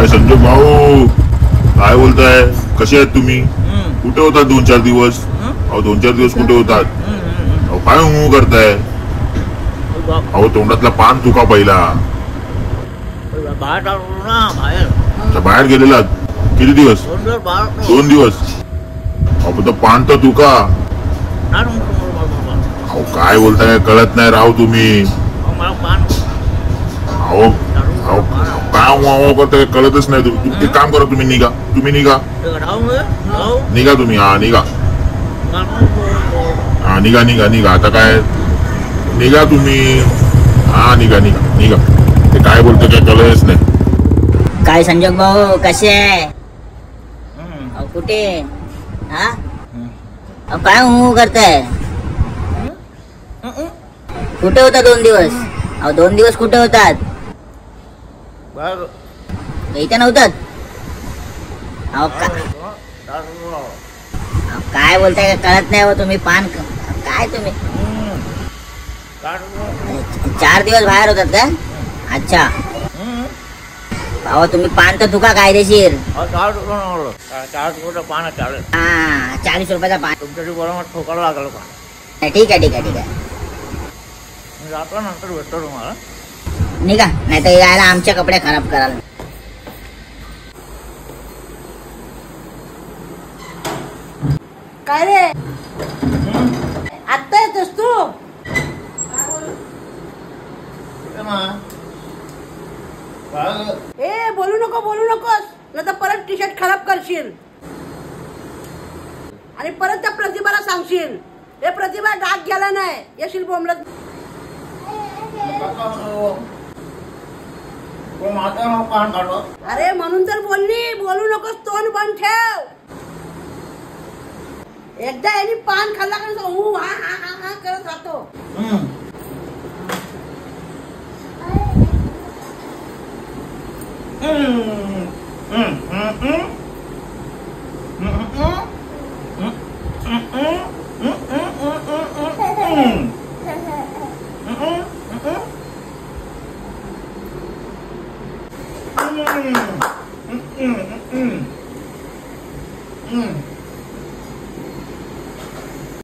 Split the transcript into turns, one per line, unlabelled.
काय संजोग भाऊ? काय बोलताय? कसे आहेत तुम्ही? कुठे होतात दोन चार दिवस? अहो दोन चार दिवस कुठे होतात? अहो काय हू करताय? अहो तोंडातला पान तुका पहिला.
बाहेर ना बाहेर.
अच्छा, बाहेर गेलेलात? किती दिवस?
दोन दिवस बाहेर
दोन दिवस. अहो पण तो पान तर तुका
बाबा.
अहो काय बोलताय? काय कळत नाही राव तुम्ही.
अहो, मला पान
अहो अहो काय वाव करताय काय कळतच नाही तुम्ही एक काम करा तुम्ही निघा तुम्ही
राहू.
निघा तुम्ही हा निघा हा निघा निघा निघा आता काय निघा तुम्ही हा निघा निघा निघा ते काय बोलते काय कळलंच नाही
काय संजोग भाऊ कसे आहे कुठे हा काय हू करताय कुठे होता दोन दिवस अहो दोन दिवस कुठे होतात
बाहेर
इथे नव्हतात अहो का-. अहो, काय बोलताय का कळत नाही हो तुम्ही पान क- काय तुम्ही. चार दिवस बाहेर होतात का? अच्छा. अहो तुम्ही पान तर तुका कायदेशीर.
नव्हतं. आहे, चालेल
हा चाळीस रुपयाचा पान.
तुमच्याशी बरोबर ठोकायला लागलं का
ठीक आहे ठीक आहे ठीक आहे.
मी जातो नंतर भेटतो तुम्हाला.
निघा नाही तर यायला आमचे कपडे खराब कराल.
काय रे? आत्ता येतोस तू. ए बोलू नको बोलू नकोस. नाही तर परत टी शर्ट खराब करशील. आणि परत त्या प्रतिभाला सांगशील. हे प्रतिभा डाग गेला नाही. येशील बोंबलत. अरे म्हणून तर बोलली बोलू नकोस तोंड बंद ठेव. एकदा यांनी पान खाल्ला का हा हा हा हा करत राहतो.
हम्म. うん。うんうん